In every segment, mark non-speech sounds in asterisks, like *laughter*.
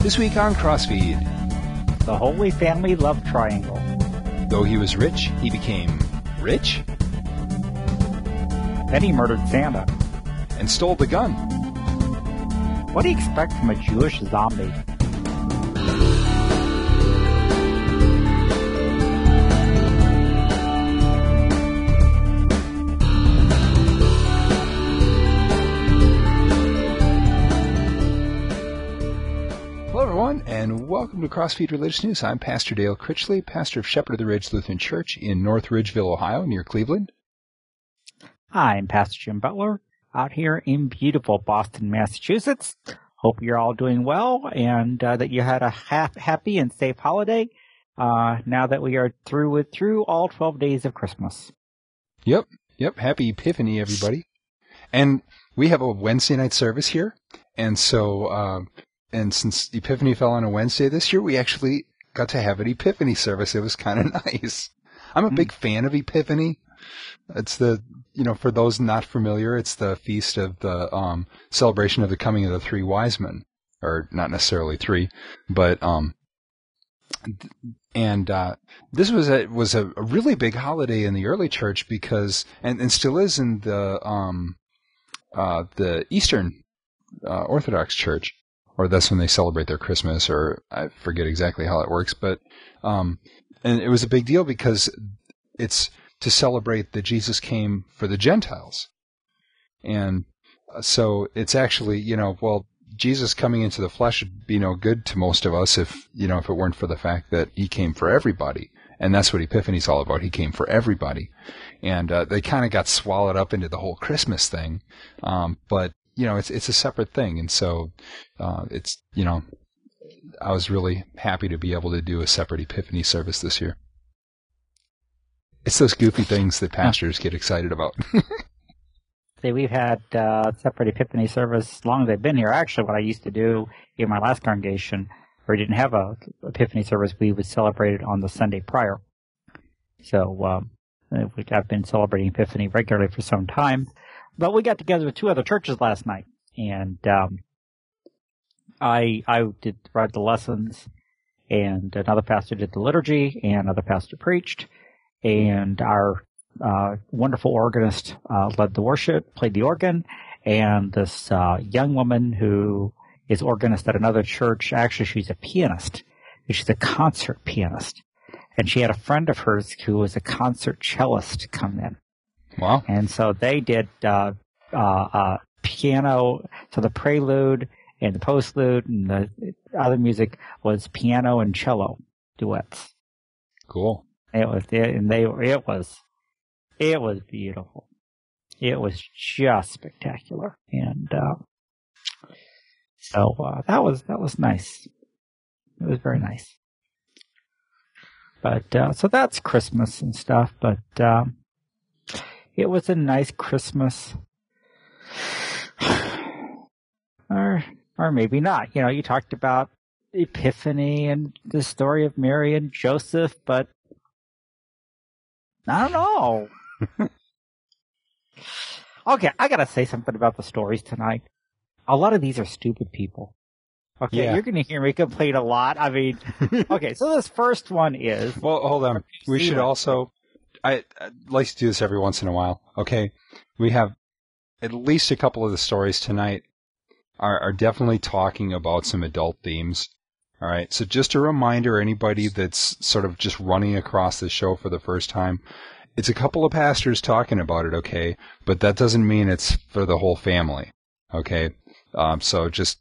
This week on Crossfeed. The Holy Family Love Triangle. Though he was rich, he became rich? Then he murdered Santa. And stole the gun. What do you expect from a Jewish zombie? Welcome to Crossfeed Religious News. I'm Pastor Dale Critchley, pastor of Shepherd of the Ridge Lutheran Church in North Ridgeville, Ohio, near Cleveland. Hi, I'm Pastor Jim Butler out here in beautiful Boston, Massachusetts. Hope you're all doing well and uh, that you had a ha- happy and safe holiday. Uh, now that we are through with through all 12 days of Christmas. Yep, yep. Happy Epiphany, everybody. And we have a Wednesday night service here, and so uh, and since Epiphany fell on a Wednesday this year, we actually got to have an Epiphany service. It was kind of *laughs* nice. I'm a big fan of Epiphany. It's the, you know, for those not familiar, it's the feast of the um, celebration of the coming of the three wise men, or not necessarily three, but um, and uh, this was a was a, a really big holiday in the early church because, and, and still is in the um, uh, the Eastern uh, Orthodox Church or that's when they celebrate their Christmas, or I forget exactly how it works, but um, and it was a big deal because it's to celebrate that Jesus came for the Gentiles, and so it's actually you know well Jesus coming into the flesh would be no good to most of us if you know if it weren't for the fact that he came for everybody, and that's what Epiphany's all about. He came for everybody, and uh, they kind of got swallowed up into the whole Christmas thing, um, but you know, it's it's a separate thing, and so uh, it's you know, I was really happy to be able to do a separate Epiphany service this year. It's those goofy things that pastors get excited about. *laughs* See, we've had uh, separate Epiphany service as long as I've been here. Actually, what I used to do in my last congregation, where we didn't have a Epiphany service, we would celebrate it on the Sunday prior. So um, I've been celebrating Epiphany regularly for some time. But we got together with two other churches last night, and um, I I did read the lessons, and another pastor did the liturgy, and another pastor preached, and our uh, wonderful organist uh, led the worship, played the organ, and this uh, young woman who is organist at another church. Actually, she's a pianist. She's a concert pianist, and she had a friend of hers who was a concert cellist come in. Wow. And so they did uh, uh, uh, piano. So the prelude and the postlude and the other music was piano and cello duets. Cool. It was and they it was it was beautiful. It was just spectacular, and uh, so uh, that was that was nice. It was very nice. But uh, so that's Christmas and stuff. But um, it was a nice Christmas. *sighs* or, or maybe not. You know, you talked about Epiphany and the story of Mary and Joseph, but I don't know. *laughs* okay, I gotta say something about the stories tonight. A lot of these are stupid people. Okay, Yeah. you're gonna hear me complain a lot. I mean, *laughs* okay, so this first one is Well, hold on. We should also. I, like to do this every once in a while. Okay, we have at least a couple of the stories tonight are, are definitely talking about some adult themes. All right, so just a reminder, anybody that's sort of just running across the show for the first time, it's a couple of pastors talking about it. Okay, but that doesn't mean it's for the whole family. Okay, um, so just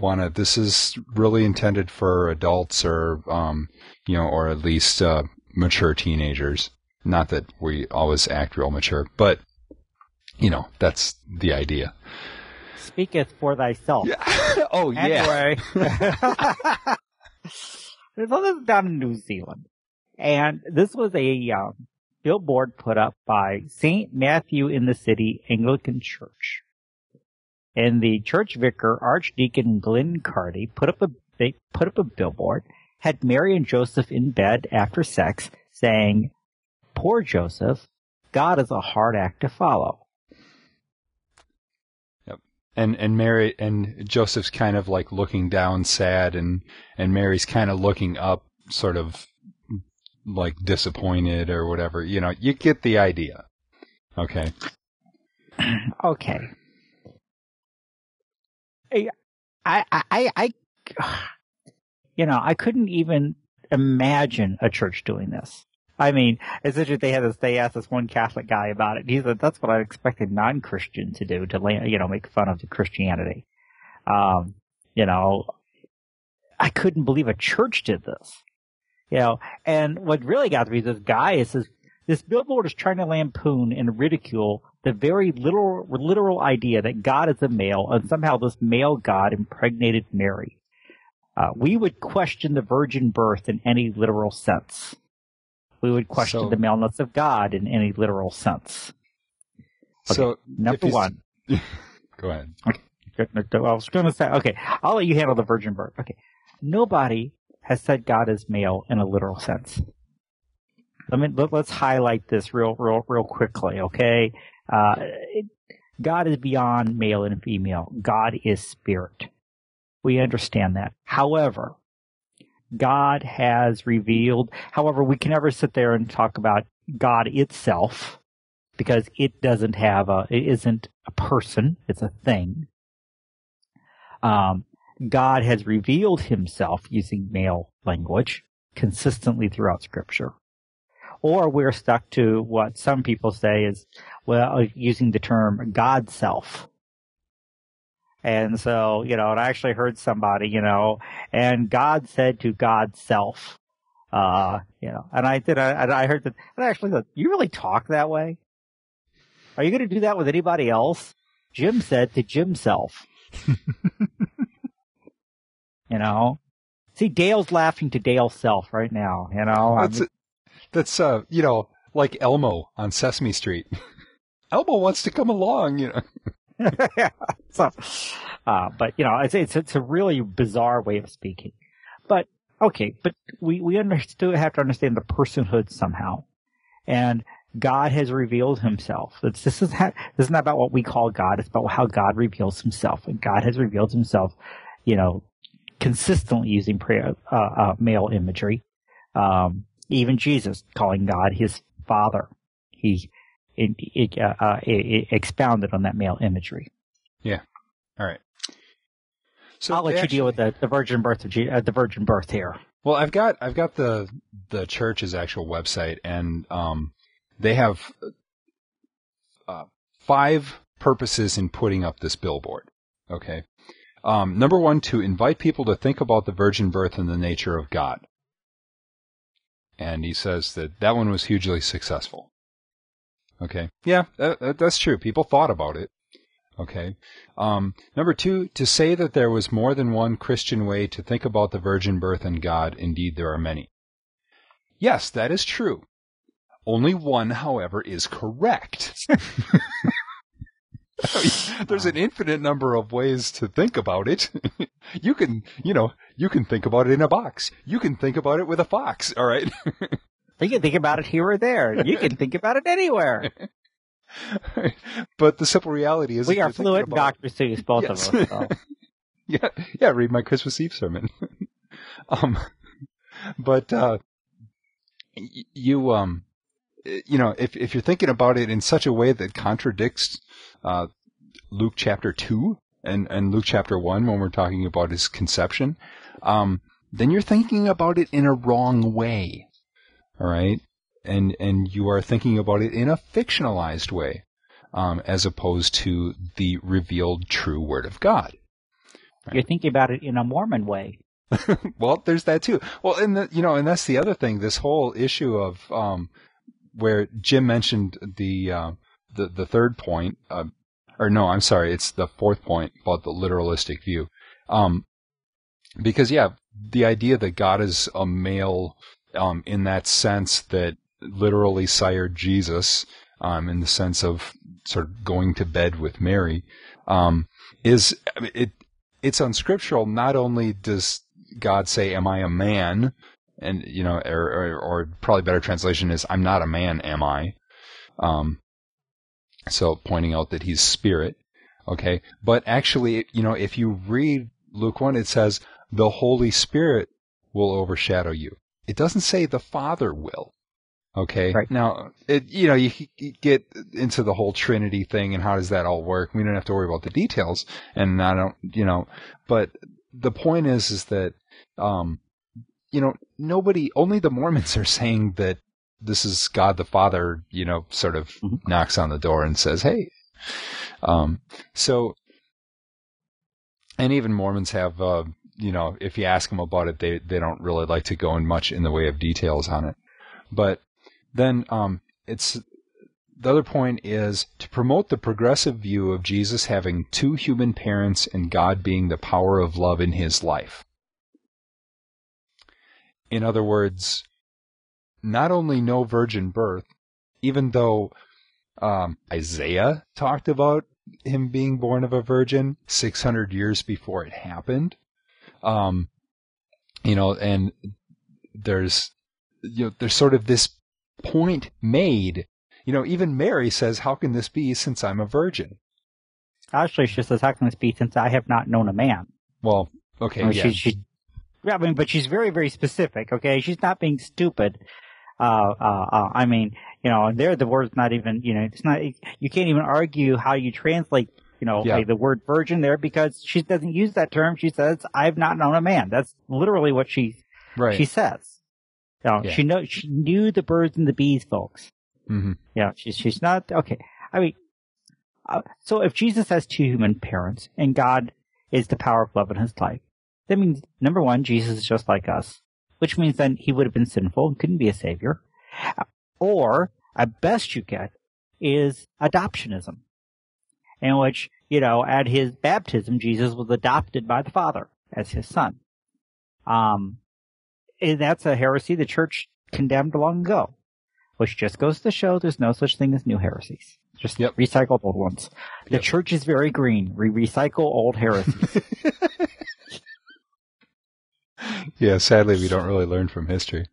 wanna. This is really intended for adults or um, you know, or at least uh, mature teenagers. Not that we always act real mature, but you know, that's the idea. speaketh for thyself. Yeah. *laughs* oh yeah. Anyway, *laughs* this was down in New Zealand, and this was a um, billboard put up by Saint Matthew in the City Anglican Church, and the church vicar Archdeacon Glynn Cardy put up a they put up a billboard, had Mary and Joseph in bed after sex, saying, "Poor Joseph, God is a hard act to follow." Yep. and and Mary and Joseph's kind of like looking down, sad, and and Mary's kind of looking up, sort of like disappointed or whatever. You know, you get the idea. Okay. *clears throat* okay. I, I, I, I, *sighs* you know, I couldn't even imagine a church doing this. I mean, it's interesting they had this, they asked this one Catholic guy about it. He said, that's what I expected non-Christian to do, to, you know, make fun of the Christianity. Um, you know, I couldn't believe a church did this. You know, and what really got to me, is this guy is this, this billboard is trying to lampoon and ridicule the very literal, literal idea that God is a male and somehow this male God impregnated Mary. Uh, we would question the virgin birth in any literal sense. We would question so, the maleness of God in any literal sense. Okay, so number one. *laughs* go ahead. Okay. I was going to say, okay, I'll let you handle the virgin birth. Okay. Nobody has said God is male in a literal sense. Let me, let, us highlight this real, real, real quickly, okay? Uh, it, God is beyond male and female. God is spirit. We understand that. However, God has revealed, however, we can never sit there and talk about God itself because it doesn't have a, it isn't a person, it's a thing. Um, God has revealed himself using male language consistently throughout scripture. Or we're stuck to what some people say is, well, using the term God self. And so, you know, and I actually heard somebody, you know, and God said to God's self, uh, you know, and I did, and I heard that, and I actually thought, you really talk that way? Are you going to do that with anybody else? Jim said to Jim self. *laughs* you know, see, Dale's laughing to Dale self right now, you know. That's, I mean, that's, uh, you know, like Elmo on Sesame Street. *laughs* Elmo wants to come along, you know. *laughs* So, uh, but you know, it's, it's, it's a really bizarre way of speaking. But okay, but we we still have to understand the personhood somehow, and God has revealed Himself. It's, this is ha- this is not about what we call God. It's about how God reveals Himself, and God has revealed Himself, you know, consistently using prayer, uh, uh, male imagery. Um, even Jesus calling God His Father. He it, it, uh, uh, it, expounded on that male imagery. Yeah. All right. So I'll let actually, you deal with the, the virgin birth of uh, the virgin birth here. Well, I've got I've got the the church's actual website, and um, they have uh, five purposes in putting up this billboard. Okay. Um, number one, to invite people to think about the virgin birth and the nature of God. And he says that that one was hugely successful. Okay. Yeah, that, that's true. People thought about it. Okay. Um, number two, to say that there was more than one Christian way to think about the virgin birth and God, indeed there are many. Yes, that is true. Only one, however, is correct. *laughs* There's an infinite number of ways to think about it. *laughs* you can, you know, you can think about it in a box. You can think about it with a fox, all right? *laughs* You can think about it here or there. You can think about it anywhere. *laughs* but the simple reality is we are fluent about... Dr. Seuss, both yes. of us. So. *laughs* yeah, yeah. Read my Christmas Eve sermon. *laughs* um, but uh, you um, you know, if if you're thinking about it in such a way that contradicts uh, Luke chapter two and and Luke chapter one when we're talking about his conception, um, then you're thinking about it in a wrong way. All right. And, and you are thinking about it in a fictionalized way, um, as opposed to the revealed true word of God. Right? You're thinking about it in a Mormon way. *laughs* well, there's that too. Well, and the, you know, and that's the other thing. This whole issue of um, where Jim mentioned the uh, the the third point, uh, or no, I'm sorry, it's the fourth point about the literalistic view. Um, because yeah, the idea that God is a male um, in that sense that literally sired Jesus, um, in the sense of sort of going to bed with Mary, um, is it it's unscriptural. Not only does God say, "Am I a man?" and you know, or, or, or probably better translation is, "I'm not a man, am I?" Um, so pointing out that he's spirit. Okay. But actually, you know, if you read Luke 1, it says the Holy Spirit will overshadow you. It doesn't say the Father will. Okay. Right. Now, it, you know, you, you get into the whole Trinity thing and how does that all work? We don't have to worry about the details. And I don't, you know, but the point is, is that, um, you know, nobody, only the Mormons *laughs* are saying that this is God the Father, you know, sort of Mhm. knocks on the door and says, hey. Um, so, and even Mormons have, uh, you know, if you ask them about it, they, they don't really like to go in much in the way of details on it. But then, um, it's, the other point is to promote the progressive view of Jesus having two human parents and God being the power of love in his life. In other words, not only no virgin birth, even though um, Isaiah talked about him being born of a virgin 600 years before it happened. Um, you know, and there's, you know, there's sort of this point made. You know, even Mary says, how can this be since I'm a virgin? Actually, she says, "How can this be since I have not known a man?" Well, okay, I mean, yeah. she, she, yeah, I mean, but she's very, very specific. Okay, she's not being stupid. Uh, uh, uh, I mean, you know, and there the word's not even, you know, it's not. You can't even argue how you translate, you know, Yeah. like the word virgin there because she doesn't use that term. She says, "I've not known a man." That's literally what she right. she says. You know, Yeah. she know she knew the birds and the bees, folks. hmm Yeah, she's she's not okay. I mean, uh, so if Jesus has two human parents and God is the power of love in his life, that means number one, Jesus is just like us, which means then he would have been sinful and couldn't be a savior. Or at best you get is adoptionism, in which you know at his baptism Jesus was adopted by the Father as his son. Um, and that's a heresy the church condemned long ago which just goes to show there's no such thing as new heresies. Just Yep. recycle old ones. The Yep. church is very green. We recycle old heresies. *laughs* *laughs* yeah, sadly, we don't really learn from history.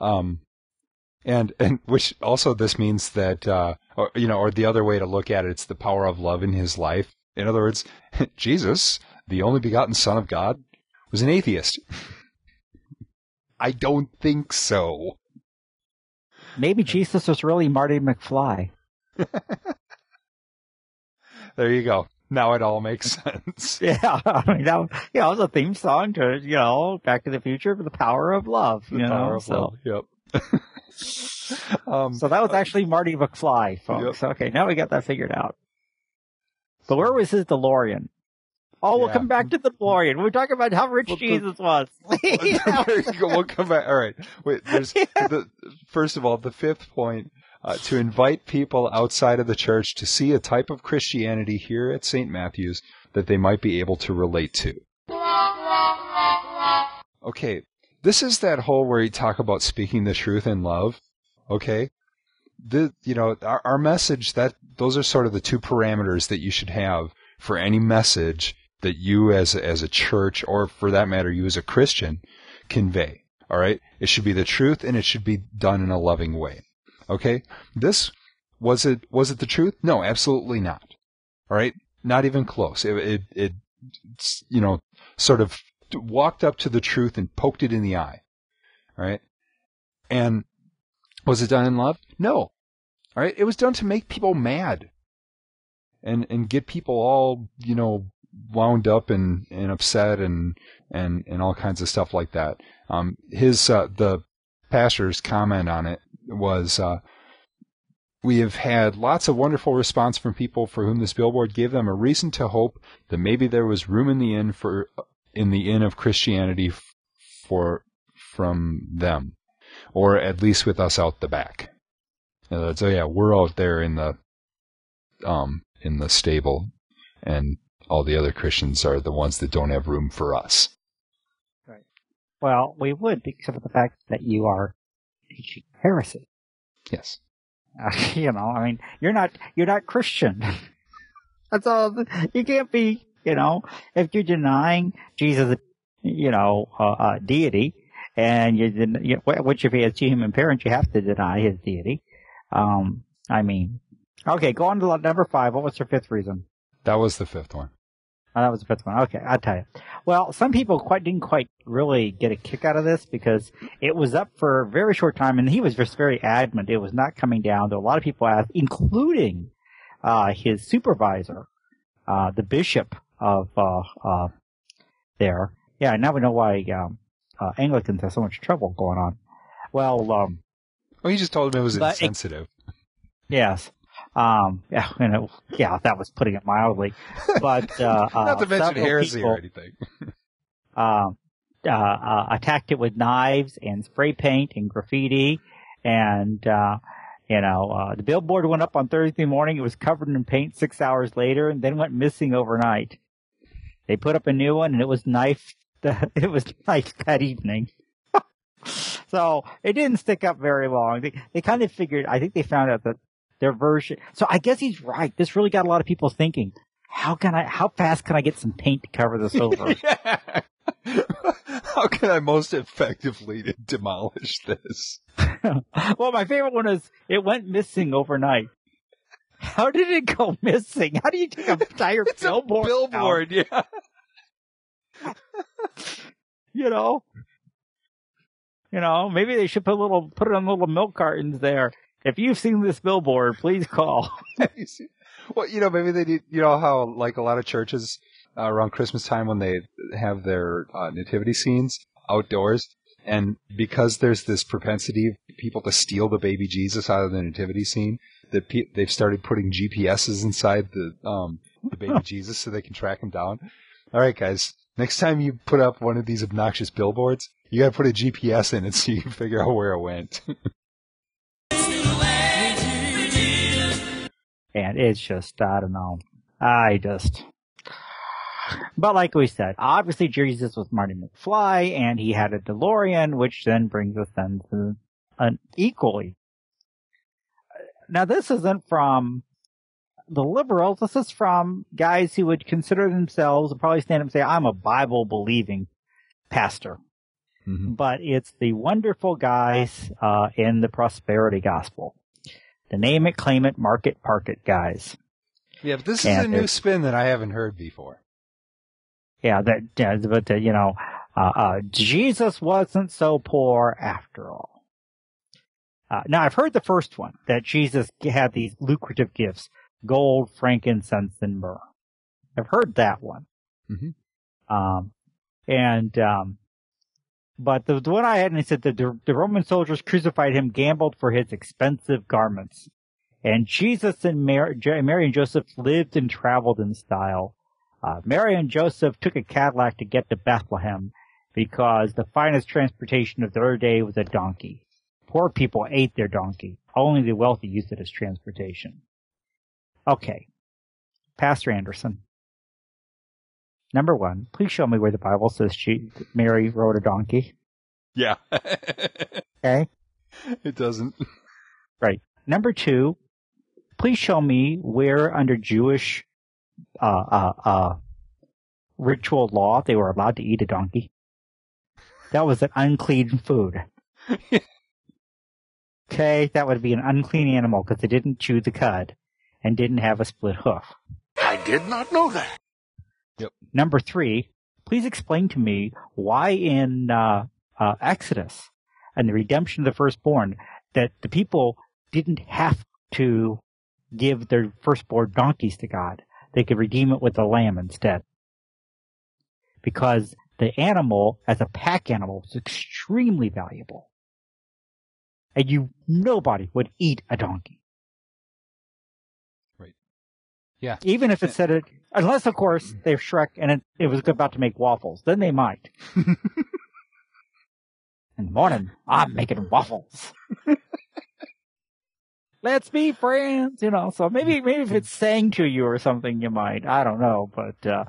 Um, and *laughs* and which also this means that uh, or, you know, or the other way to look at it, it's the power of love in his life. In other words, *laughs* Jesus, the only begotten Son of God, was an atheist. *laughs* I don't think so. Maybe Jesus was really Marty McFly. There you go. Now it all makes *laughs* sense. Yeah, *laughs* I mean that was, you it was a theme song to you know Back to the Future for the power of love. The you know, of so love. Yep. *laughs* um, so that was actually Marty McFly, folks. Okay, now we got that figured out. But where was his DeLorean? Oh, we'll Yeah. come back to the DeLorean. We're talking about how rich Well, Jesus was. there you go. We'll come back. All right. Wait. There's the first of all the fifth point uh, to invite people outside of the church to see a type of Christianity here at St. Matthew's that they might be able to relate to. Okay. This is that whole where you talk about speaking the truth in love. Okay. The you know our, our message that those are sort of the two parameters that you should have for any message that you as as a church or for that matter you as a Christian convey. All right? It should be the truth and it should be done in a loving way. Okay? This was it was it the truth? No, absolutely not. All right? Not even close. It it, it you know sort of walked up to the truth and poked it in the eye. All right? And was it done in love? No. All right? It was done to make people mad. And and get people all, you know, wound up and, and upset and, and, and all kinds of stuff like that. Um, his, uh, the pastor's comment on it was, uh, we have had lots of wonderful response from people for whom this billboard gave them a reason to hope that maybe there was room in the inn for, in the inn of Christianity for, from them, or at least with us out the back. So yeah, we're out there in the, um, in the stable and all the other Christians are the ones that don't have room for us. Right. Well, we would, except for the fact that you are heresy. Yes. Uh, *laughs* you know, I mean, you're not you're not Christian. *laughs* That's all. You can't be. You know, if you're denying Jesus, you know, uh, uh, deity, and you, den- you which if he has two human parents, you have to deny his deity. Um, I mean, okay, go on to number five. What was your fifth reason? That was the fifth one. Oh, that was the fifth one. Okay, I'll tell you. Well, some people quite didn't quite really get a kick out of this because it was up for a very short time, and he was just very adamant it was not coming down. Though a lot of people asked, including uh, his supervisor, uh, the bishop of uh, uh, there. Yeah, now we know why um, uh, Anglicans have so much trouble going on. Well, um, Well, he just told him it was But it- insensitive. yes. Um, yeah, you know, yeah, that was putting it mildly. But, uh, uh, *laughs* Not to mention several heresy people- or anything. *laughs* um, uh, uh, attacked it with knives and spray paint and graffiti. And, uh, you know, uh, the billboard went up on Thursday morning. It was covered in paint six hours later and then went missing overnight. They put up a new one and it was knifed, *laughs* it was knifed that evening. so it didn't stick up very long. They, they kind of figured, I think they found out that their version, so I guess he's right. This really got a lot of people thinking, how can I, how fast can I get some paint to cover this over? *laughs* Yeah. *laughs* How can I most effectively demolish this? *laughs* well, my favorite one is it went missing overnight. How did it go missing? How do you take a entire It's a billboard? down? billboard, yeah. you know, you know, maybe they should put a little put it on little milk cartons there. If you've seen this billboard, please call. *laughs* Well, you know, maybe they do. You know how, like a lot of churches uh, around Christmas time when they have their uh, nativity scenes outdoors, and because there's this propensity of people to steal the baby Jesus out of the nativity scene, that pe- they've started putting GPSs inside the um, the baby *laughs* Jesus so they can track him down. All right, guys. Next time you put up one of these obnoxious billboards, you got to put a GPS in it so you can figure out where it went. *laughs* and it's just I don't know. I just. But like we said, obviously Jesus was Marty McFly, and he had a DeLorean, which then brings us then to an equally. Now this isn't from the liberals. This is from guys who would consider themselves and probably stand up and say, "I'm a Bible believing pastor." Mhm. But it's the wonderful guys uh, in the prosperity gospel, the name it, claim it, mark it, park it guys. Yeah, but this is a new spin that I haven't heard before. Yeah, that, yeah, but, uh, you know, uh, uh, Jesus wasn't so poor after all. Uh, now I've heard the first one, that Jesus had these lucrative gifts, gold, frankincense, and myrrh. I've heard that one. Mhm. Um, and, um, but the, the one I had, and said that the, the Roman soldiers crucified him, gambled for his expensive garments. And Jesus and Mary, Mary and Joseph lived and traveled in style. Uh, Mary and Joseph took a Cadillac to get to Bethlehem because the finest transportation of their day was a donkey. Poor people ate their donkey. Only the wealthy used it as transportation. Okay. Pastor Anderson. Number one, please show me where the Bible says she, Mary rode a donkey. Yeah. *laughs* Okay. it doesn't. Right. Number two, please show me where under Jewish uh, uh, uh, ritual law they were allowed to eat a donkey. That was an unclean food. *laughs* okay, that would be an unclean animal because it didn't chew the cud and didn't have a split hoof. I did not know that. Number three, please explain to me why in uh, uh, Exodus and the redemption of the firstborn that the people didn't have to give their firstborn donkeys to God. They could redeem it with a lamb instead. Because the animal, as a pack animal, was extremely valuable. And you, nobody would eat a donkey. Right. Yeah. Even if it said it, unless of course they're Shrek and it, it was about to make waffles, then they might. *laughs* In the morning, I'm making waffles. *laughs* Let's be friends, you know. So maybe, maybe if it's saying to you or something, you might. I don't know, but uh,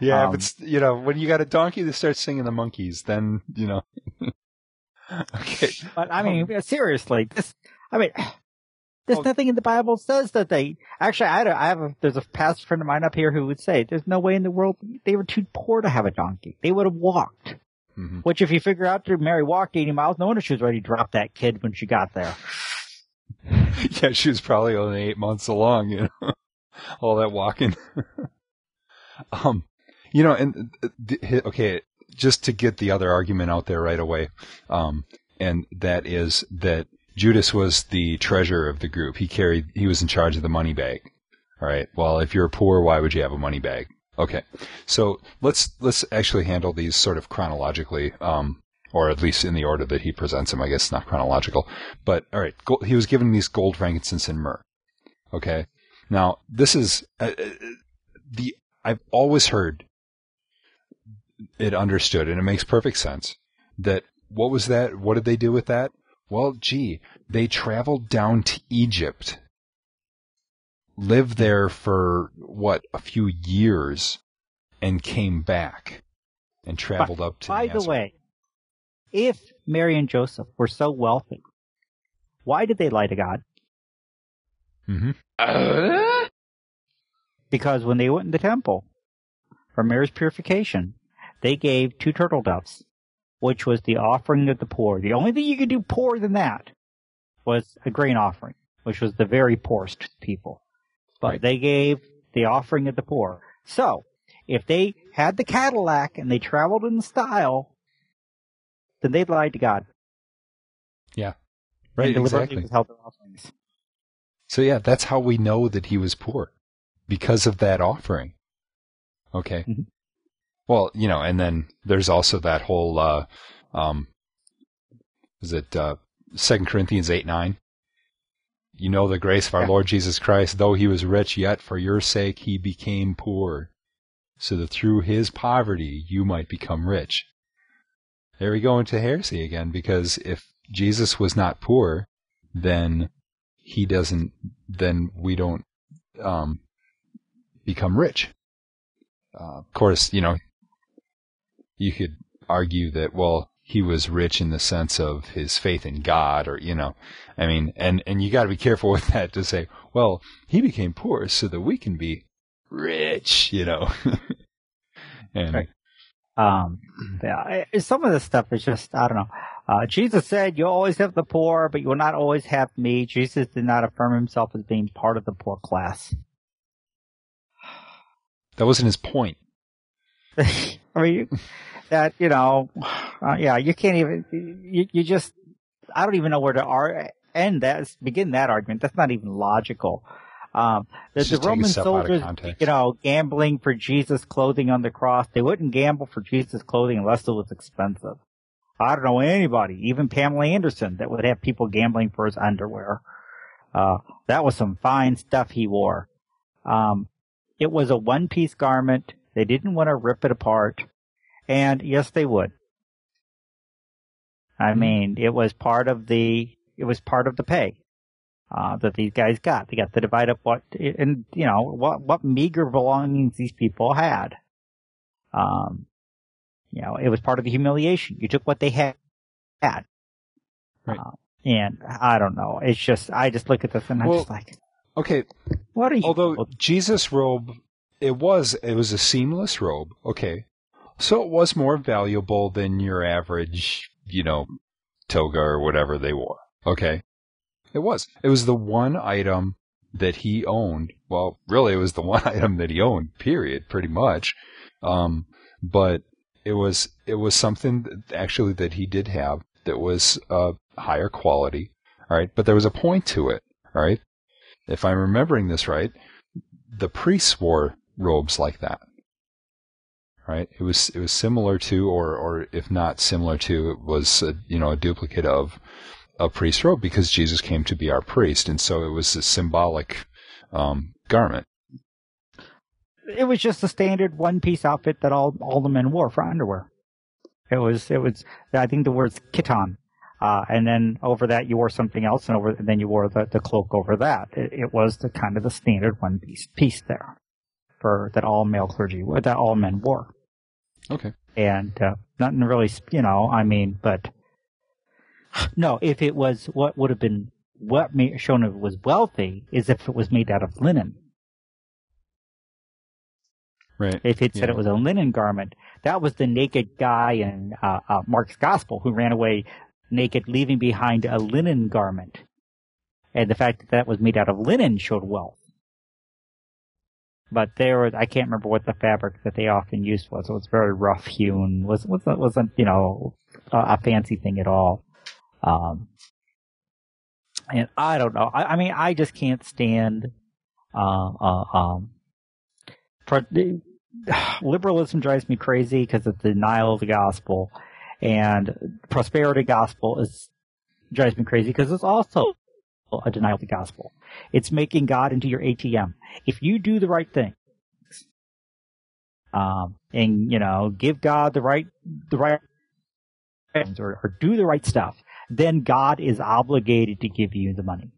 Yeah, Um, but s- you know, when you got a donkey that starts singing the Monkees, then you know. *laughs* okay. But I mean, seriously, this. I mean, there's Oh. nothing in the Bible says that they. Actually, I, I have a. There's a pastor friend of mine up here who would say there's no way in the world they were too poor to have a donkey. They would have walked. Mhm. Which, if you figure out that Mary walked 80 miles, no wonder she was ready to drop that kid when she got there. *laughs* Yeah, she was probably only eight months along. You know, *laughs* all that walking. *laughs* Um, you know, and uh, okay, just to get the other argument out there right away, um, and that is that Judas was the treasurer of the group. He carried, he was in charge of the money bag. All right. Well, if you're poor, why would you have a money bag? Okay. So let's let's actually handle these sort of chronologically, um, or at least in the order that he presents them. I guess not chronological, but all right. Gold, he was given these gold, frankincense, and myrrh. Okay. Now this is uh, uh the I've always heard it understood, and it makes perfect sense that what was that? What did they do with that? Well, gee, they traveled down to Egypt, lived there for what a few years, and came back and traveled by, up to. By Nazareth. the way, if Mary and Joseph were so wealthy, why did they lie to God? Mm-hmm. Uh, *clears throat* Because when they went in the temple for Mary's purification, they gave two turtle doves, which was the offering of the poor. The only thing you could do poorer than that was a grain offering, which was the very poorest people. But Right. they gave the offering of the poor. So, if they had the Cadillac and they traveled in style, then they lied to God. Yeah. Right, exactly. So yeah, that's how we know that he was poor because of that offering. Okay. Mhm. Well, you know, and then there's also that whole, uh, um, is it, uh, 2 Corinthians 8, 9? You know the grace of our Yeah. Lord Jesus Christ, though he was rich, yet for your sake he became poor, so that through his poverty you might become rich. There we go into heresy again, because if Jesus was not poor, then he doesn't, then we don't um, become rich. Uh, of course, you know, you could argue that, well, he was rich in the sense of his faith in God, or, you know, I mean, and, and you gotta be careful *laughs* with that to say, well, he became poor so that we can be rich, you know. *laughs* and, Right. Um, yeah, some of this stuff is just, I don't know. Uh, Jesus said, you always have the poor, but you will not always have me. Jesus did not affirm himself as being part of the poor class. that wasn't his point. *laughs* I mean, that, you know, uh, yeah, you can't even, you, you just, I don't even know where to ar- end that, begin that argument. That's not even logical. Um, the, the Roman stuff out of soldiers, you know, gambling for Jesus clothing on the cross, they wouldn't gamble for Jesus clothing unless it was expensive. I don't know anybody, even Pamela Anderson, that would have people gambling for his underwear. Uh, that was some fine stuff he wore. Um, it was a one piece garment. They didn't want to rip it apart. And yes, they would. I Mhm. mean, it was part of the, it was part of the pay, uh, that these guys got. They got to divide up what, and, you know, what, what meager belongings these people had. Um, you know, it was part of the humiliation. You took what they had. had. Right. Uh, and I don't know. It's just, I just look at this and I'm Well, just like, Okay, what are you? although Jesus' robe, it was it was a seamless robe. Okay, so it was more valuable than your average, you know, toga or whatever they wore. Okay, it was. It was the one item that he owned. Well, really, it was the *laughs* one item that he owned. Period. Pretty much. Um, but it was it was something that actually that he did have that was uh, higher quality. All right, but there was a point to it. All right if I'm remembering this right, the priests wore robes like that. Right? It was it was similar to, or or if not similar to, it was a, you know a duplicate of a priest's robe because Jesus came to be our priest, and so it was a symbolic um, garment. it was just a standard one piece outfit that all all the men wore for underwear. It was it was I think the word's kitan. Uh, and then over that you wore something else and over and then you wore the, the cloak over that. It, it was the kind of the standard one piece piece there for that all male clergy that all men wore. Okay. And uh, nothing really you know, I mean, but *sighs* no, if it was what would have been what made, shown it was wealthy is if it was made out of linen. Right. if it said Yeah. it was a linen garment. That was the naked guy in uh, uh, Mark's gospel who ran away naked, leaving behind a linen garment. And the fact that that was made out of linen showed wealth. But there was I can't remember what the fabric that they often used was. It was very rough hewn. was wasn't wasn't you know a, a fancy thing at all. Um, and I don't know. I, I mean, I just can't stand uh, uh, um, pro- *sighs* liberalism drives me crazy because it's denial of the gospel, and prosperity gospel is drives me crazy because it's also a denial of the gospel. It's making God into your ATM. If you do the right thing, um, and you know, give God the right, the right, or, or do the right stuff, then God is obligated to give you the money.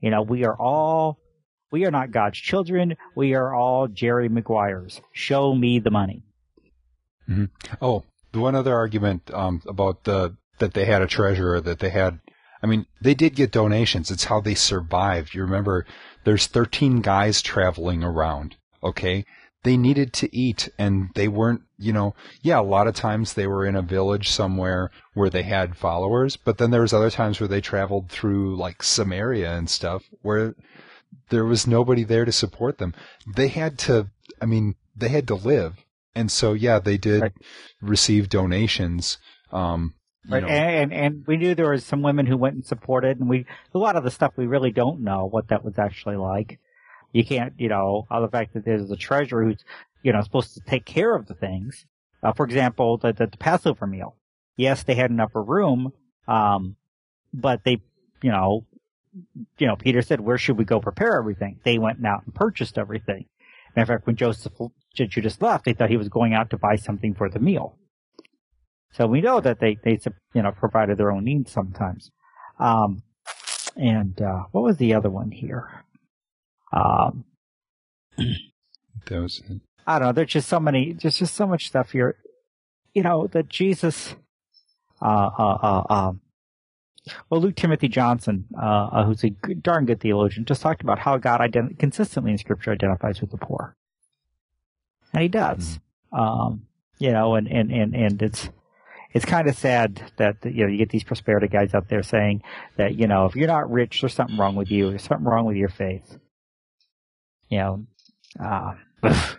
You know, we are all, we are not God's children. We are all Jerry Maguires. Show me the money. Mm-hmm. Oh, the one other argument um, about the that they had a treasurer that they had I mean, they did get donations. It's how they survived. You remember, there's 13 guys traveling around. Okay. They needed to eat and they weren't, you know, yeah, a lot of times they were in a village somewhere where they had followers, but then there was other times where they traveled through like Samaria and stuff where there was nobody there to support them. They had to, I mean, they had to live. And so, yeah, they did right. receive donations. Um, Right. And, and we knew there was some women who went and supported, and we a lot of the stuff we really don't know what that was actually like. You can't, you know, the fact that there's a treasurer who's, you know, supposed to take care of the things. Uh, for example, the, the, the Passover meal. Yes, they had an upper room, um, but they, you know, you know, Peter said, "Where should we go prepare everything?" They went out and purchased everything. Matter of fact, when Joseph Judas left, they thought he was going out to buy something for the meal. So we know that they, they, you know, provided their own needs sometimes. Um, and, uh, what was the other one here? Um, *clears throat* that was it. I don't know. There's just so many, there's just so much stuff here, you know, that Jesus, uh, uh, uh, um, well, Luke Timothy Johnson, uh, uh, who's a good, darn good theologian, just talked about how God ident- consistently in Scripture identifies with the poor, and He does. Mm. Um, you know, and and and and it's it's kind of sad that you know you get these prosperity guys out there saying that you know if you're not rich, there's something wrong with you. There's something wrong with your faith. You know. Uh, *sighs*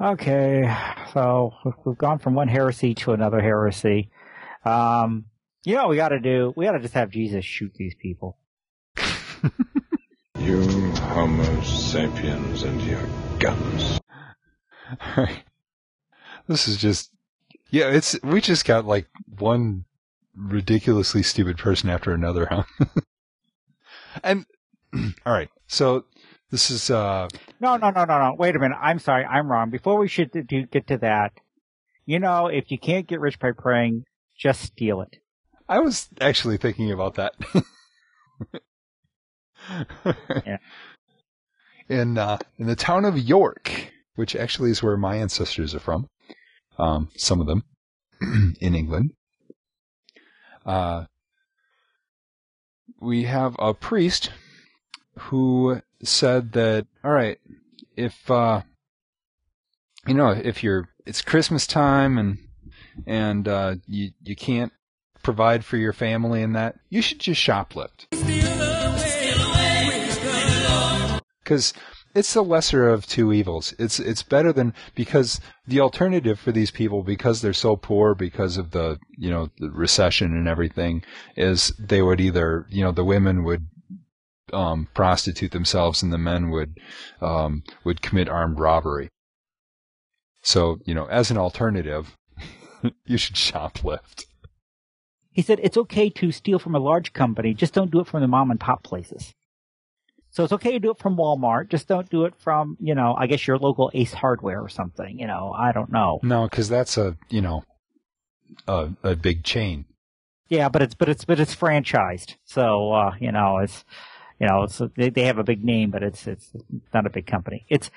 okay, so we've gone from one heresy to another heresy. Um, you know what we got to do? We got to just have Jesus shoot these people. *laughs* you Homo sapiens and your guns. All right. *laughs* This is just yeah, it's we just got like one ridiculously stupid person after another, huh? *laughs* and *clears throat* all right, so this is uh no, no, no, no, no. Wait a minute. I'm sorry. I'm wrong. Before we should do, get to that, you know, if you can't get rich by praying, just steal it. I was actually thinking about that. *laughs* yeah. In uh, in the town of York, which actually is where my ancestors are from um, some of them *clears throat* in England. Uh, we have a priest who said that, all right, if, uh, you know, if you're, it's Christmas time and, and, uh, you, you can't provide for your family and that, you should just shoplift. Because it's the lesser of two evils. It's it's better than because the alternative for these people because they're so poor because of the you know the recession and everything is they would either you know the women would um, prostitute themselves and the men would um, would commit armed robbery. So you know as an alternative, *laughs* you should shoplift. He said it's okay to steal from a large company, just don't do it from the mom and pop places. So it's okay to do it from Walmart. Just don't do it from, you know, I guess your local Ace Hardware or something. You know, I don't know. No, because that's a, you know, a, a big chain. Yeah, but it's but it's but it's franchised. So uh, you know, it's you know, it's they, they have a big name, but it's it's not a big company. It's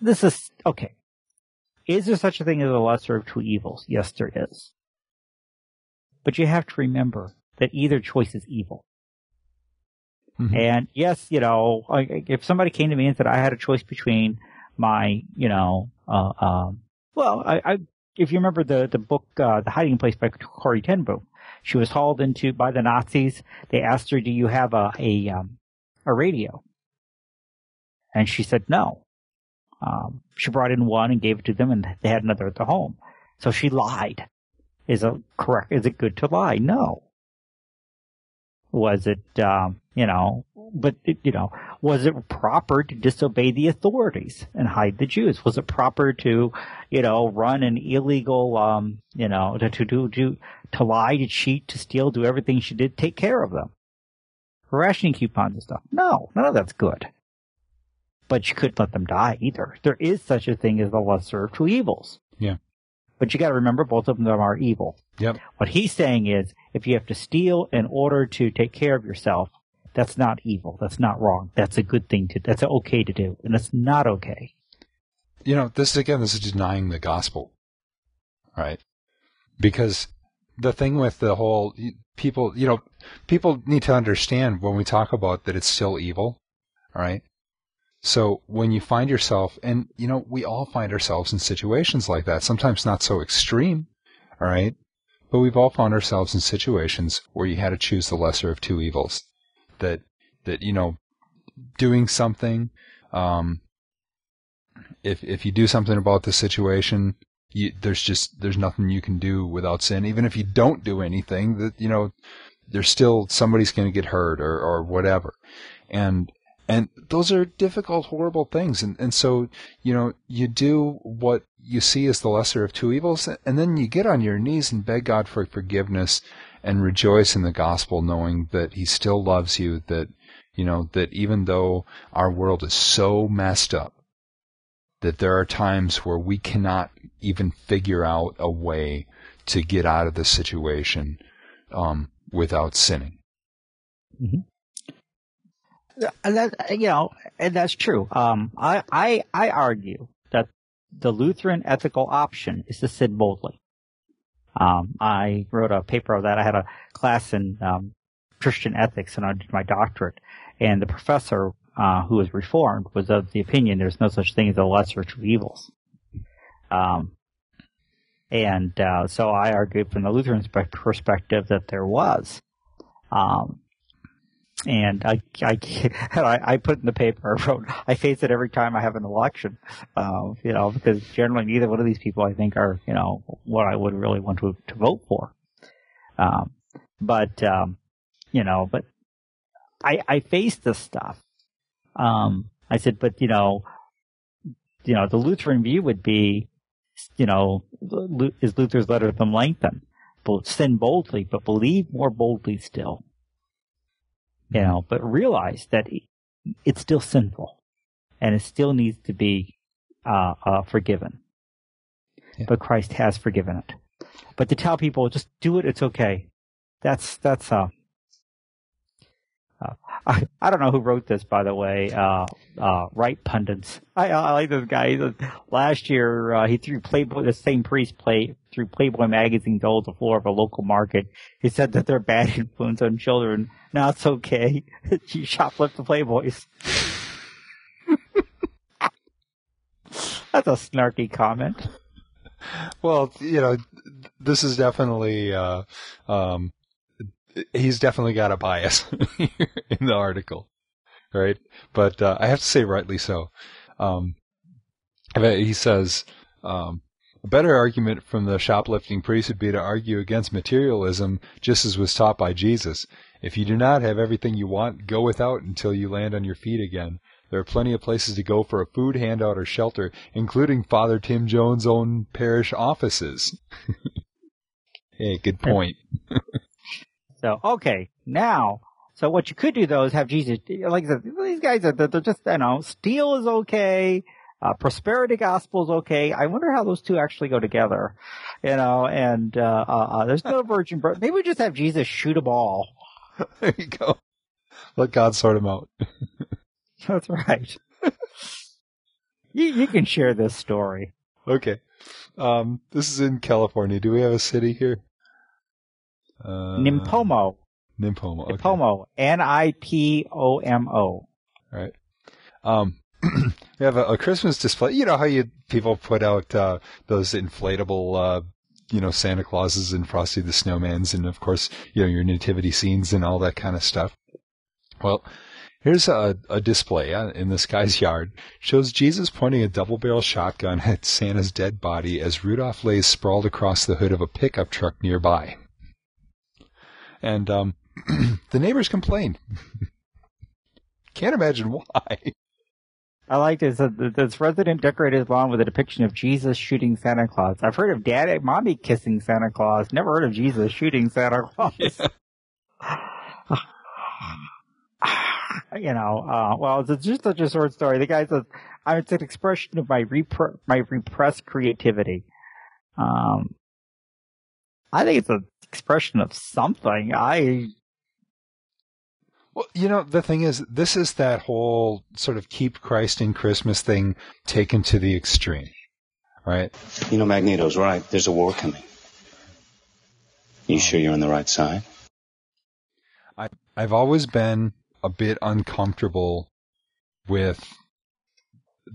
this is okay. Is there such a thing as a lesser of two evils? Yes, there is. But you have to remember that either choice is evil. Mm-hmm. And yes, you know, if somebody came to me and said I had a choice between my, you know, uh, um, well, I, I, if you remember the the book, uh, The Hiding Place by Corrie ten Boom, she was hauled into by the Nazis. They asked her, "Do you have a a um, a radio?" And she said no. Um, she brought in one and gave it to them, and they had another at the home. So she lied. Is it correct? Is it good to lie? No. Was it, um, you know, but you know, was it proper to disobey the authorities and hide the Jews? Was it proper to, you know, run an illegal, um, you know, to to do to, to lie, to cheat, to steal, do everything she did, take care of them, rationing coupons and stuff? No, none of that's good. But you couldn't let them die either. There is such a thing as the lesser of two evils. Yeah. But you got to remember, both of them are evil. Yep. What he's saying is, if you have to steal in order to take care of yourself, that's not evil. That's not wrong. That's a good thing to. That's okay to do, and it's not okay. You know, this again, this is denying the gospel, right? Because the thing with the whole people, you know, people need to understand when we talk about that it's still evil, all right? So when you find yourself, and you know, we all find ourselves in situations like that, sometimes not so extreme, all right? But we've all found ourselves in situations where you had to choose the lesser of two evils. That, that, you know, doing something, um, if, if you do something about the situation, you, there's just, there's nothing you can do without sin. Even if you don't do anything, that, you know, there's still, somebody's going to get hurt or, or whatever. And, and those are difficult, horrible things. And, and so, you know, you do what you see as the lesser of two evils, and then you get on your knees and beg God for forgiveness and rejoice in the gospel, knowing that He still loves you, that, you know, that even though our world is so messed up, that there are times where we cannot even figure out a way to get out of the situation um, without sinning. Mm-hmm. And that, you know, and that's true. Um, I, I, I argue that the Lutheran ethical option is to sin boldly. Um, I wrote a paper of that. I had a class in um, Christian ethics, and I did my doctorate. And the professor, uh, who was reformed, was of the opinion there's no such thing as a lesser of evils. Um, and uh, so I argued from the Lutheran perspective that there was. Um, and I, I, *laughs* I put in the paper, I wrote, I face it every time I have an election, uh, you know, because generally neither one of these people I think are, you know, what I would really want to, to vote for. Um, but, um, you know, but I, I face this stuff. Um, I said, but, you know, you know, the Lutheran view would be, you know, is Luther's letter Melanchthon? Sin boldly, but believe more boldly still you know, but realize that it's still sinful and it still needs to be uh, uh, forgiven. Yeah. But Christ has forgiven it. But to tell people just do it, it's okay. That's that's uh, uh, *laughs* I, I don't know who wrote this, by the way. Uh, uh, right pundits. I, I like this guy. Last year, uh, he threw Playboy, the same priest play, threw Playboy magazine to the floor of a local market. He said that they're bad *laughs* influence on children. Now it's okay. *laughs* you shoplift the Playboys. That's a snarky comment. Well, you know, this is definitely, uh, um, he's definitely got a bias *laughs* in the article, right? But uh, I have to say, rightly so. Um, he says um, a better argument from the shoplifting priest would be to argue against materialism, just as was taught by Jesus. If you do not have everything you want, go without until you land on your feet again. There are plenty of places to go for a food handout or shelter, including Father Tim Jones' own parish offices. *laughs* hey, good point. *laughs* So, okay, now, so what you could do though is have Jesus, like I said, these guys are, they're just, you know, steal is okay, uh, prosperity gospel is okay. I wonder how those two actually go together, you know, and, uh, uh, uh there's no *laughs* virgin birth. Maybe we just have Jesus shoot a ball. *laughs* There you go. Let God sort him out. *laughs* That's right. you, you can share this story. Okay. Um, this is in California. Do we have a city here? Uh, Nipomo. Nipomo. Okay. Nipomo. N-I-P-O-M-O. Right. Um, *clears throat* we have a, a, Christmas display. You know how you people put out uh, those inflatable, uh, you know, Santa Clauses and Frosty the Snowmans, and of course, you know, your nativity scenes and all that kind of stuff. Well, Here's a, a display uh, in this guy's yard. Shows Jesus pointing a double barrel shotgun at Santa's dead body as Rudolph lays sprawled across the hood of a pickup truck nearby. And um, *clears throat* the neighbors complained. *laughs* Can't imagine why. I like this. Uh, this resident decorated his lawn with a depiction of Jesus shooting Santa Claus. I've heard of daddy, mommy kissing Santa Claus. Never heard of Jesus shooting Santa Claus. *laughs* *sighs* you know, uh, well, it's just such a short story. The guy says, it's an expression of my repre- my repressed creativity. Um, I think it's an expression of something. I well, you know, the thing is, this is that whole sort of keep Christ in Christmas thing taken to the extreme, right? You know, Magneto's right. There's a war coming. You sure you're on the right side? I, I've always been a bit uncomfortable with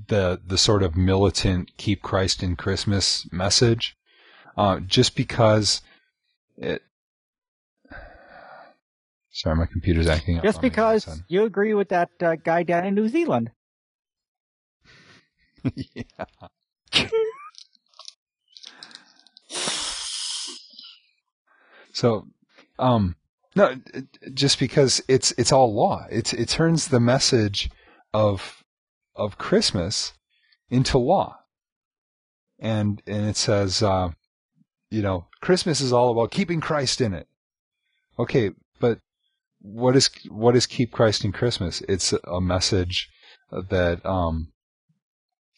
the the sort of militant keep Christ in Christmas message, uh, just because it Sorry, my computer's acting up. Just because you agree with that uh, guy down in New Zealand. *laughs* yeah. so, um, no, just because it's it's all law. It's it turns the message of of Christmas into law, and and it says, uh, you know, Christmas is all about keeping Christ in it. Okay, but what is what is keep Christ in Christmas? It's a message that um,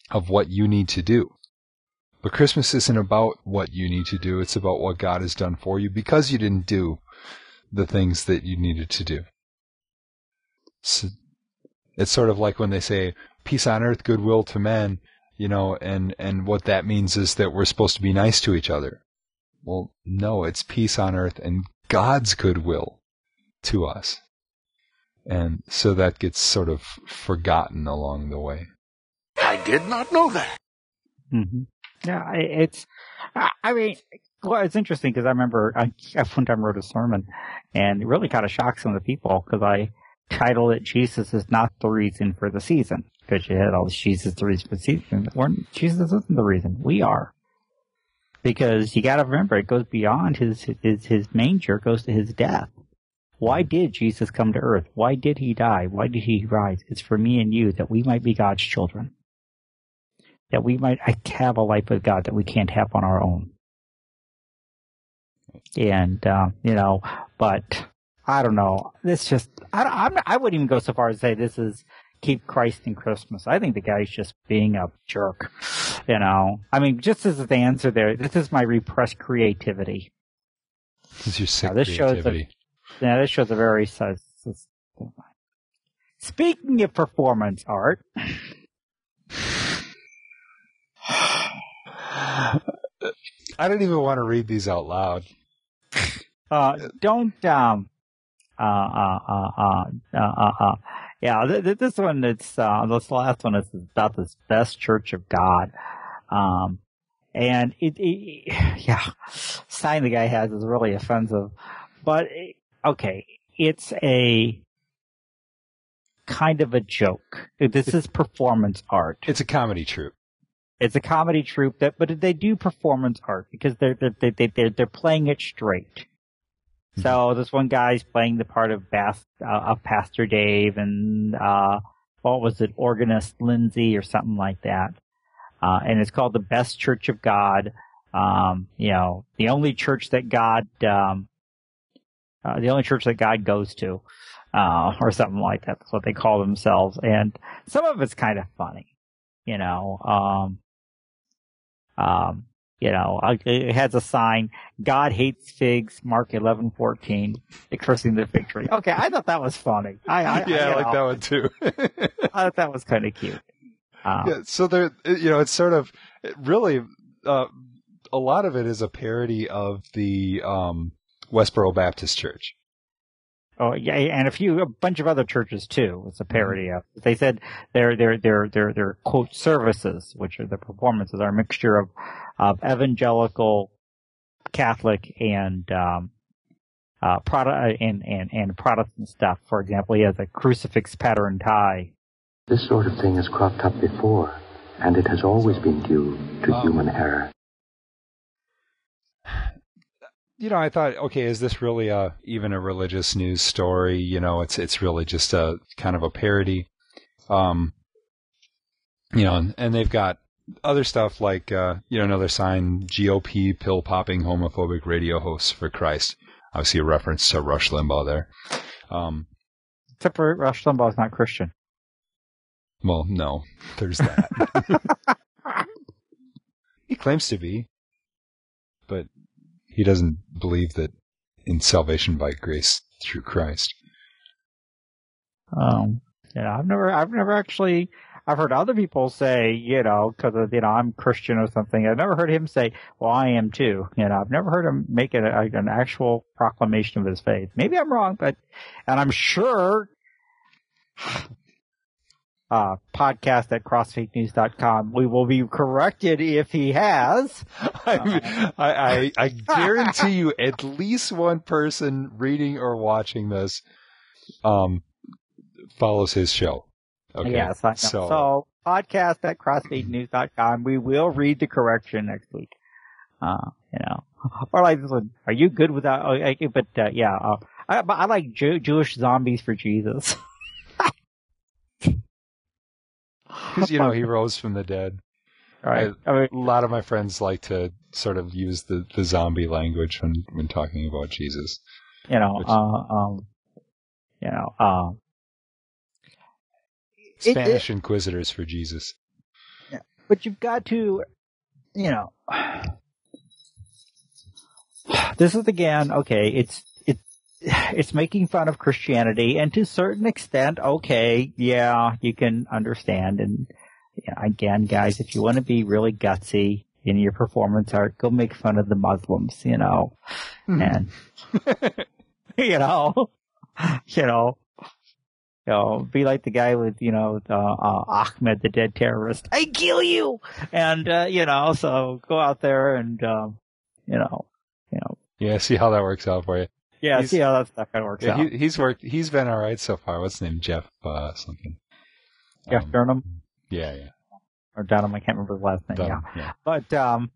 of what you need to do. But Christmas isn't about what you need to do. It's about what God has done for you because you didn't do the things that you needed to do. So it's sort of like when they say peace on earth, goodwill to men, you know, and, and what that means is that we're supposed to be nice to each other. Well, no, it's peace on earth and God's goodwill to us. And so that gets sort of forgotten along the way. I did not know that. Mm-hmm. Yeah, it's, I mean, well, it's interesting because I remember I, I one time wrote a sermon and it really kind of shocked some of the people because I titled it Jesus is not the reason for the season because you had all the Jesus the reason for the season. Jesus isn't the reason. We are. Because you got to remember, it goes beyond his, his, his manger, it goes to his death. Why did Jesus come to earth? Why did he die? Why did he rise? It's for me and you that we might be God's children. That we might have a life with God that we can't have on our own. And, uh, you know, but I don't know. This just, I, I'm, I wouldn't even go so far as to say this is keep Christ in Christmas. I think the guy's just being a jerk. You know, I mean, just as the answer there, this is my repressed creativity. This is your sick now, this creativity. Shows yeah, this shows a very. Speaking of performance art, *sighs* I don't even want to read these out loud. Uh, don't um, uh, uh, uh, uh, uh, uh, uh. yeah, th- th- this one, it's uh, this last one is about this best Church of God, um, and it, it yeah, sign the guy has is really offensive, but it, okay, it's a kind of a joke. This is performance art. It's a comedy troupe. It's a comedy troupe that, but they do performance art because they're they're they, they're they're playing it straight. Mm-hmm. So this one guy's playing the part of Bass, uh, of Pastor Dave, and uh, what was it, organist Lindsay or something like that. Uh, and it's called the Best Church of God. Um, you know, the only church that God um, uh, the only church that God goes to, uh, *laughs* or something like that. That's what they call themselves. And some of it's kind of funny, you know. Um, um, you know, it has a sign, God hates figs, Mark eleven fourteen, cursing the fig tree. Okay, I thought that was funny. I, I yeah, I, I like know, that one too. *laughs* I thought that was kind of cute. Um, yeah, so there, you know, it's sort of really, uh, a lot of it is a parody of the, um, Westboro Baptist Church. Oh yeah, and a few, a bunch of other churches too. It's a parody of. They said their their their their their quote services, which are the performances, are a mixture of of evangelical, Catholic, and um, uh, product and, and, and Protestant stuff. For example, he has a crucifix pattern tie. This sort of thing has cropped up before, and it has always been due to Um, human error. you know, I thought, okay, is this really a even a religious news story? You know, it's it's really just a kind of a parody. Um, you know, and, and they've got other stuff like uh, you know another sign: GOP pill popping homophobic radio hosts for Christ. Obviously, a reference to Rush Limbaugh there. Um, Except for Rush Limbaugh's not Christian. Well, no, there's that. *laughs* he claims to be, but he doesn't believe that in salvation by grace through Christ. Um, yeah, I've never, I've never actually, I've heard other people say, you know, cause you know, I'm Christian or something. I've never heard him say, well, I am too. You know, I've never heard him make it a, an actual proclamation of his faith. Maybe I'm wrong, but, and I'm sure, uh, podcast at crossfeednews.com. We will be corrected if he has. *laughs* I, I, I guarantee you at least one person reading or watching this, um, follows his show. Okay. Yes, I know. So, So, podcast at crossfeednews.com. We will read the correction next week. Uh, you know, *laughs* or like this one. Are you good without? Oh, but uh, yeah, uh, I, but I like Jew- Jewish zombies for Jesus. *laughs* 'cause, you know, he *laughs* rose from the dead. right? I mean, A lot of my friends like to sort of use the, the zombie language when, when talking about Jesus. you know, Which- uh, um, you know, um, It- Spanish inquisitors for Jesus. Yeah, but you've got to, you know, *sighs* this is again, okay, it's, it's, *sighs* it's making fun of Christianity and to a certain extent, okay, yeah, you can understand. And you know, again, guys, if you want to be really gutsy in your performance art, go make fun of the Muslims, you know, and, *laughs* you know, you know, you know, be like the guy with, you know, uh, uh, Ahmed, the dead terrorist. I kill you! And, uh, you know, so go out there and, um, you know, you know, Yeah, see how that works out for you. Yeah, He's- see how that stuff kind of works Yeah, out. he, he's worked. He's been all right so far. What's his name? Jeff uh, something. Jeff Um, Durham Yeah, yeah. or Dunham, I can't remember the last name. Yeah. Dunham, yeah. But, um,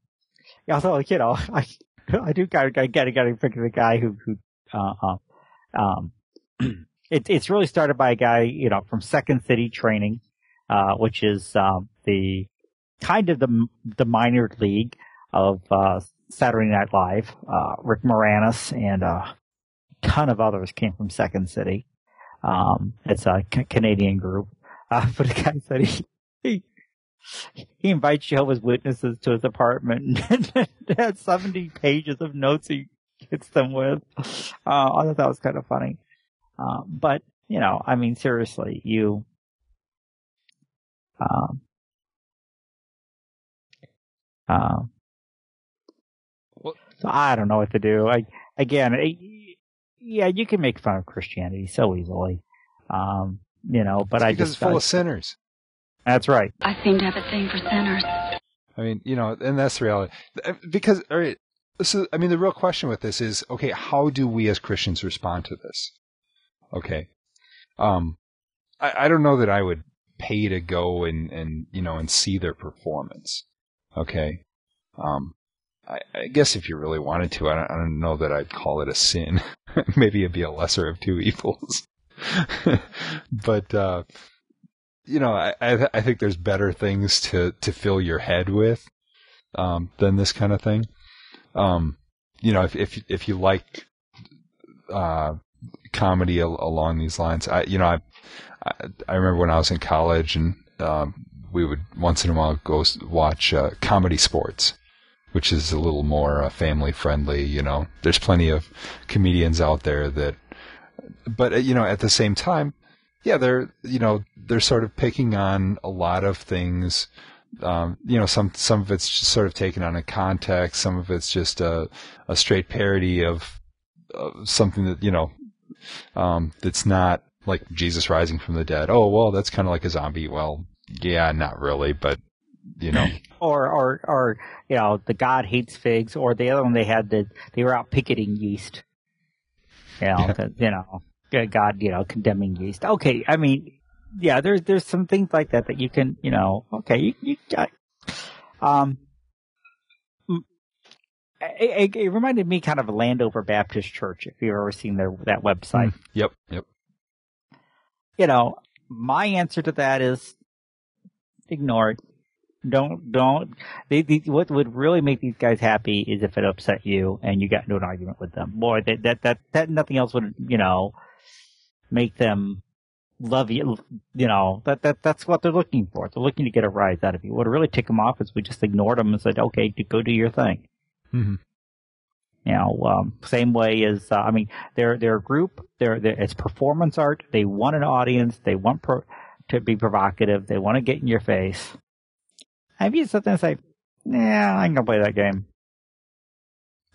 yeah, so, you know, *laughs* I, I do kind of, I gotta, gotta figure the guy who, who, uh, uh, um, *clears throat* it, it's really started by a guy, you know, from Second City Training, uh, which is, um, the kind of the, the minor league of, uh, Saturday Night Live. Uh, Rick Moranis and a ton of others came from Second City. Um, it's a Canadian group. Uh, *laughs* but the guy said he, he, he invites Jehovah's Witnesses to his apartment and *laughs* had 70 pages of notes he hits them with. Uh, I thought that was kind of funny. Uh, but, you know, I mean, seriously, you, um, um, so I don't know what to do. I, again, I, yeah, you can make fun of Christianity so easily. Um, you know, but I because just, it's full I- of sinners. that's right. I seem to have a thing for sinners. I mean, you know, and that's the reality. Uh, Because, all right, so I mean, the real question with this is, okay, how do we as Christians respond to this? Okay, um, I, I don't know that I would pay to go and and you know and see their performance. Okay, um, I, I guess if you really wanted to, I don't, I don't know that I'd call it a sin. *laughs* Maybe it'd be a lesser of two evils. *laughs* but uh, you know, I, I I think there's better things to to fill your head with um, than this kind of thing. Um, you know, if if if you like uh, comedy al- along these lines, I you know I, I I remember when I was in college and um, we would once in a while go watch uh, comedy sports. Which is a little more uh, family friendly, you know. There's plenty of comedians out there that, but uh, you know, at the same time, yeah, they're you know they're sort of picking on a lot of things. Um, you know, some some of it's just sort of taken on a context. Some of it's just a a straight parody of, of something that you know um, that's not like Jesus rising from the dead. Oh well, that's kind of like a zombie. Well, yeah, not really, but you know, or or or you know the God hates figs, or the other one they had that they were out picketing yeast. You know, 'cause, you know, God, you know, condemning yeast. Okay, I mean, yeah, there's there's some things like that that you can, you know, okay, you you got, um. mm, It, it, it reminded me kind of a Landover Baptist Church, if you've ever seen their that website. Yep, yep. You know, my answer to that is ignore it. Don't don't. They, they, what would really make these guys happy is if it upset you and you got into an argument with them. Boy, that that that, that nothing else would you know make them love you. You know that that that's what they're looking for. They're looking to get a rise out of you. What would really tick them off is we just ignored them and said, okay, go do your thing. mm-hmm. You know, um, same way as uh, I mean, they're they're a group. They're, they're it's performance art. They want an audience. They want pro, to be provocative. They want to get in your face. You sit there and say, "Nah, I ain't gonna play that game."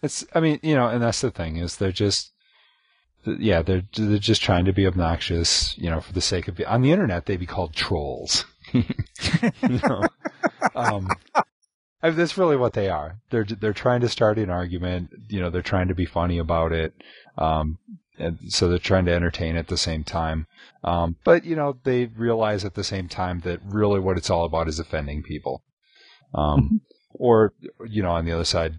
It's, I mean, you know, and that's the thing is they're just, yeah, they're they're just trying to be obnoxious, you know, for the sake of. On the internet, they'd be called trolls. *laughs* um, I mean, that's really what they are. They're they're trying to start an argument. You know, they're trying to be funny about it. Um, and so they're trying to entertain at the same time. Um, but you know, they realize at the same time that really what it's all about is offending people. Um, or you know, on the other side,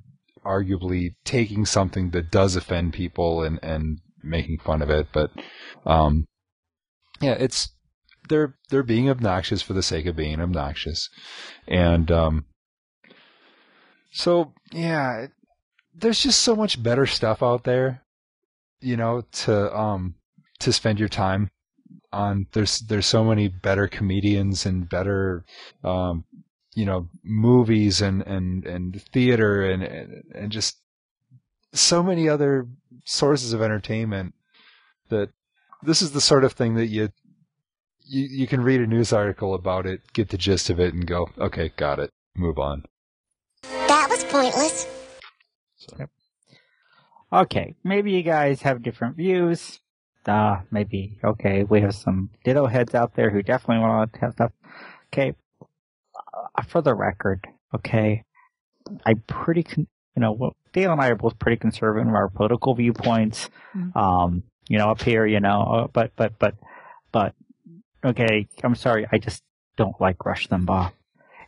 arguably taking something that does offend people and and making fun of it. But um, yeah, it's they're they're being obnoxious for the sake of being obnoxious, and um, so yeah, there's just so much better stuff out there, you know, to um to spend your time on. There's there's so many better comedians and better um you know movies and and and theater and and, and just so many other sources of entertainment that this is the sort of thing that you you you can read a news article about it, get the gist of it, and go, okay, got it, move on. That was pointless. So, Okay, maybe you guys have different views. Uh, maybe, okay, we have some ditto heads out there who definitely want to have stuff. Okay, for the record, okay, I'm pretty, con- you know, Dale and I are both pretty conservative in our political viewpoints. Um, you know, up here, you know, uh, but, but, but, but, okay, I'm sorry, I just don't like Rush Limbaugh.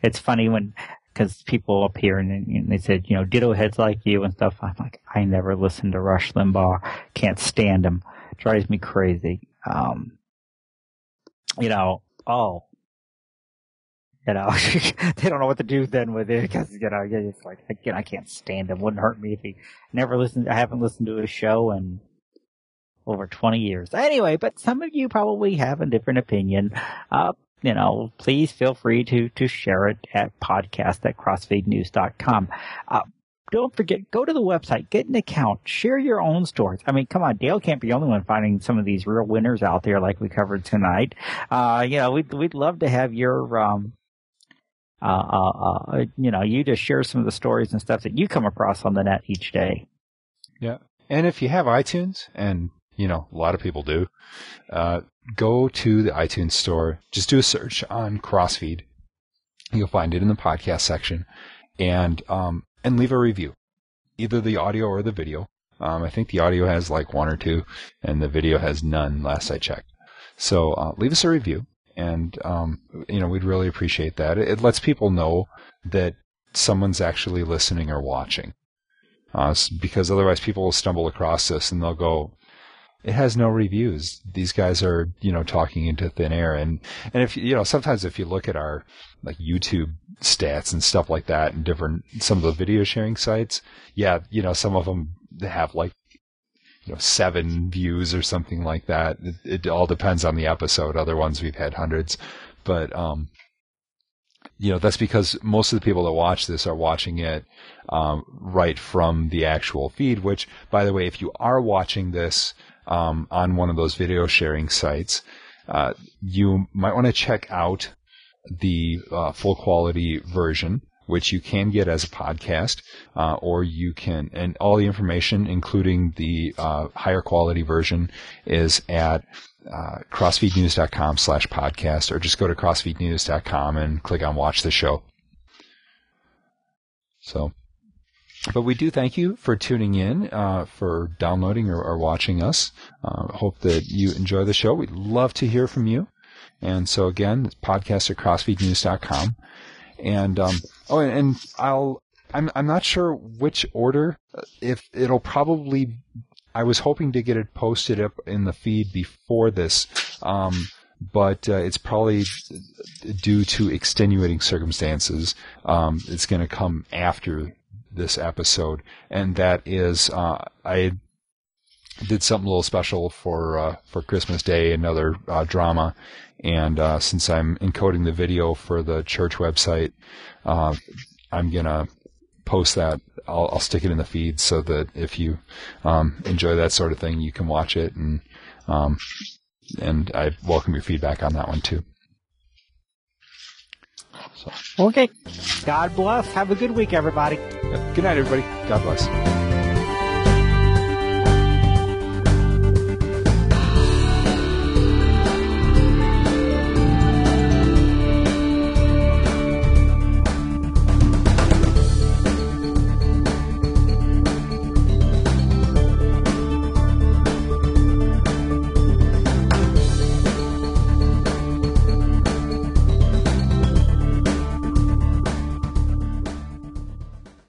It's funny when, because people up here and, and they said, you know, ditto heads like you and stuff. I'm like, I never listened to Rush Limbaugh. Can't stand him. Drives me crazy. Um, you know, oh, you know, *laughs* they don't know what to do then with it because, you know, it's like, again, I can't stand him. Wouldn't hurt me if he never listened. I haven't listened to his show in over 20 years. Anyway, but some of you probably have a different opinion. Uh, you know, please feel free to, to share it at podcast at crossfeednews.com. Uh, don't forget, go to the website, get an account, share your own stories. I mean, come on, Dale can't be the only one finding some of these real winners out there like we covered tonight. Uh, you know, we'd, we'd love to have your, um, uh, uh, uh, you know, you just share some of the stories and stuff that you come across on the net each day. yeah, and if you have iTunes, and you know, a lot of people do, uh, go to the iTunes store, just do a search on Crossfeed. You'll find it in the podcast section, and um, and leave a review, either the audio or the video. Um, I think the audio has like one or two, and the video has none. Last I checked. So uh, leave us a review, and um, you know we'd really appreciate that. It, it lets people know that someone's actually listening or watching, uh, because otherwise people will stumble across this and they'll go, it has no reviews. These guys are, you know, talking into thin air. And, and if, you know, sometimes if you look at our, like, YouTube stats and stuff like that and different, some of the video sharing sites, yeah, you know, some of them have like, you know, seven views or something like that. It, it all depends on the episode. Other ones we've had hundreds. But, um, you know, that's because most of the people that watch this are watching it um, right from the actual feed. Which, by the way, if you are watching this um, on one of those video sharing sites, uh, you might want to check out the uh, full quality version, which you can get as a podcast, uh, or you can, and all the information, including the uh, higher quality version, is at uh, crossfeednews.com slash podcast, or just go to crossfeednews.com and click on watch the show. So, but we do thank you for tuning in, uh, for downloading or, or watching us. Uh, hope that you enjoy the show. We'd love to hear from you. And so again, podcast at crossfeednews.com. And, um, oh, and, and I'll, I'm, I'm not sure which order, if it'll probably, I was hoping to get it posted up in the feed before this. Um, but uh, it's probably due to extenuating circumstances. Um, it's going to come after this episode, and that is uh, I did something a little special for uh, for Christmas Day, another uh, drama, and uh, since I'm encoding the video for the church website, uh, I'm gonna post that. I'll, I'll, stick it in the feed so that if you um, enjoy that sort of thing, you can watch it and. Um, and I welcome your feedback on that one too. So. Okay. God bless. Have a good week, everybody. Good night, everybody. God bless.